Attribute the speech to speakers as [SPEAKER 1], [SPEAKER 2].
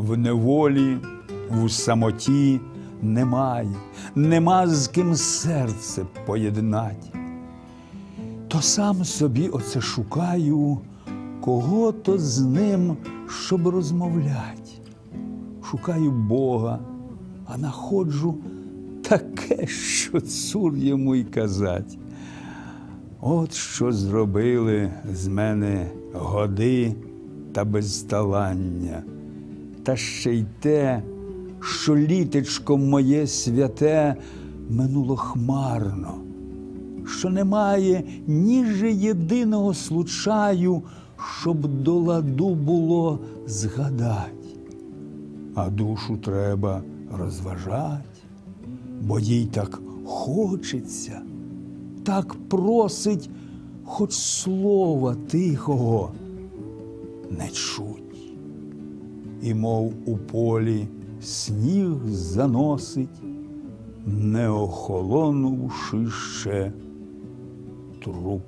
[SPEAKER 1] в неволі, в самоті немає, нема з ким серце поєднать. То сам собі оце шукаю, кого то з ним, щоб розмовлять. Шукаю Бога, а находжу таке, що цур йому й казать. От що зробили з мене годи та безталання, та ще й те, що літечко моє святе минуло хмарно, що немає ніже єдиного случаю, щоб до ладу було згадать, а душу треба розважать, бо їй так хочеться так просить хоч слова тихого не чуть. І мов у полі сніг заносить, не охолонувши ще труп